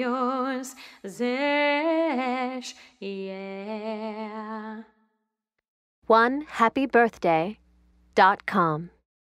yours, Zesh, yeah. One happy birthday dot com.